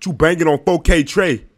But you banging on 4K Trey.